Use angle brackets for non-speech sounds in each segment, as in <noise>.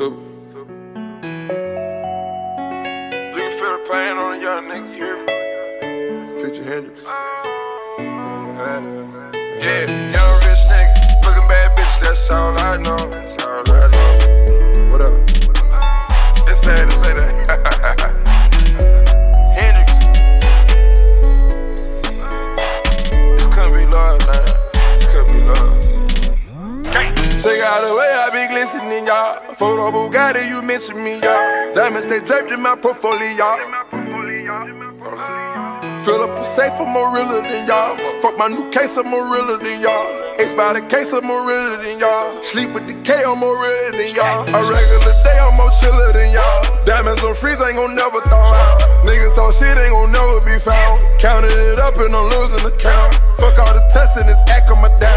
So, you can feel the pain on a young nigga, you hear me? Future Hendrix. Yeah, yeah, young rich nigga, looking bad bitch, that's all I know. Check out the way I be glistening, y'all. Photo Bugatti, you mention me, y'all. Diamonds stay draped in my portfolio. Fill up a safe, I'm more realer than y'all. Fuck my new case, I'm more realer than y'all. Ace by the case, I'm more realer than y'all. Sleep with the K, I'm more realer than y'all. A regular day, I'm more chiller than y'all. Diamonds on freeze, ain't gon' never thaw. Niggas talk shit, ain't gon' never be found. Counting it up and I'm losing the count. Fuck all this testing, this act on my down.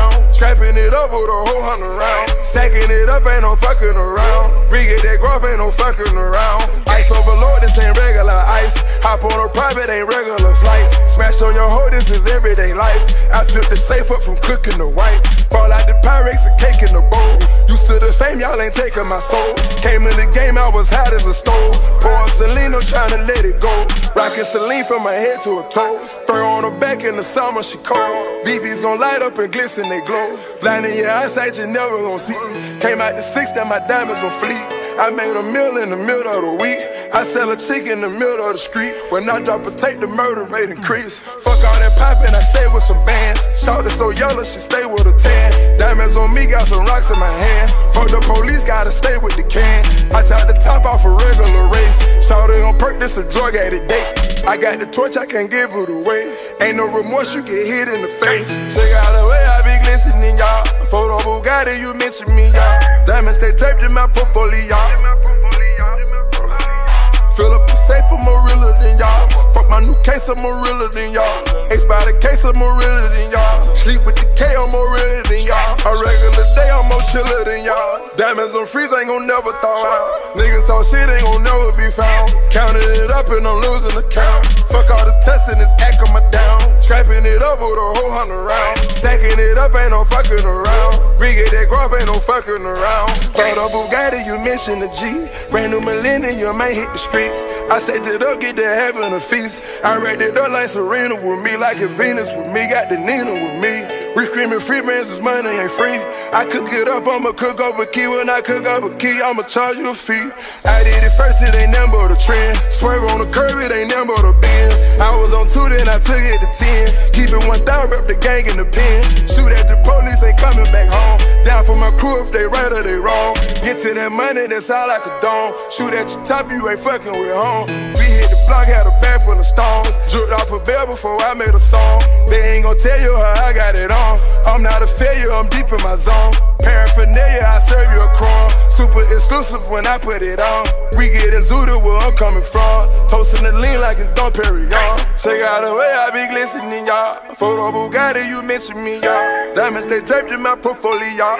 Trapping it up with a whole hundred round. Sacking it up, ain't no fucking around. Re-get that growth, ain't no fucking around. Ice overload, this ain't regular ice. Hop on a private, ain't regular flights. Smash on your hoe, this is everyday life. I flip the safe up from cooking the white. Fall out fame, y'all ain't taking my soul. Came in the game, I was hot as a stove. Pouring Celine, trying to let it go. Rockin' Celine from my head to her toes. Throw on her back in the summer, she cold. BB's gon' light up and glisten, they glow. Blinding your eyesight, you never gon' see. Came out the six, that my diamonds gon' fleet. I made a meal in the middle of the week. I sell a chick in the middle of the street. When I drop a tape, the murder rate increase. Fuck all that poppin', I stay with some bands. Shawty so yellow, she stay with a tan. Diamonds on me, got some rocks in my hand. Fuck the police, gotta stay with the can. I chop the top off a regular race. Shawty on perk, this a drug addict date. I got the torch, I can't give it away. Ain't no remorse, you get hit in the face. Check out the way I be glistening, y'all. Photo Bugatti, you mention me, y'all. Diamonds stay draped in my portfolio. Fill up the safe, I'm more realer than y'all. Fuck my new case, I'm more realer than y'all. Ace by the case, I'm more realer than y'all. Sleep with the K, I'm more realer than y'all. A regular day, I'm more chiller than y'all. Diamonds on freeze, ain't gon' never thaw out. Niggas talk shit, ain't gon' never be found. Counting it up and I'm losing the count. Fuck all this testing, this act my. Trapping it up with a whole hundred round. Sacking it up, ain't no fucking around. Re-get that growth, ain't no fucking around. Thought a Bugatti, you mentioned the G. Brand new millennium, ain't hit the streets. I shaped it up, get to having a feast. I racked it up like Serena with me, like a Venus with me. Got the Nina with me. We screaming free man, this money ain't free. I cook it up, I'ma cook up a key. When I cook up a key, I'ma charge you a fee. I did it first, it ain't but a trend. Swerve on the curb, it ain't nothing but a Benz. I was on two, then I took it to ten. Keep it one thousand, rep the gang in the pen. Shoot at the police, ain't coming back home. Down for my crew if they right or they wrong. Get to that money, that's all I could don. Shoot at your top, you ain't fucking with home. We hit the block, had a bag full of stones. Dripped off a bell before I made a song. They ain't gon' tell you how I got it on. I'm not a failure, I'm deep in my zone. Paraphernalia, I serve you a crumb. Exclusive when I put it on. We get in Zuda where I'm coming from. Toasting the lean like it's Dom Perignon. Check out the way I be glistening, y'all. Photo Bugatti, you mention me, y'all. Diamonds they draped in my portfolio.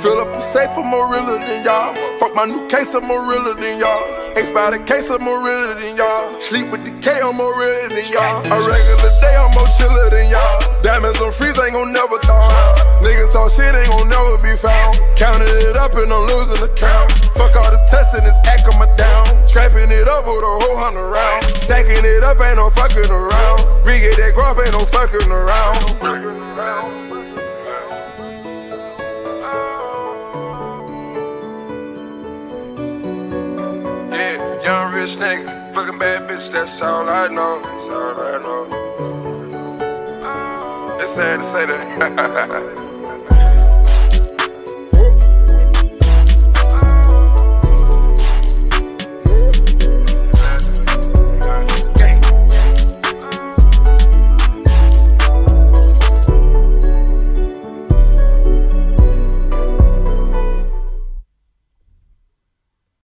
Fill up a safe, I'm more realer than y'all. Fuck my new case, I'm more realer than y'all. Ace by the case, I'm more realer than y'all. Sleep with the K, I'm more realer than y'all. A regular day, I'm more chiller than y'all. Diamonds on freeze, ain't gon' never thaw Niggas shit, ain't gon' never be found. Counting it up and I'm losing the count. Fuck all this testing, this act on my down. Trapping it up with a whole hundred round. Stacking it up, ain't no fucking around. Re-get that growth, ain't no fucking around. Yeah, young rich nigga, fucking bad bitch, that's all I know. That's all I know. It's sad to say that. <laughs>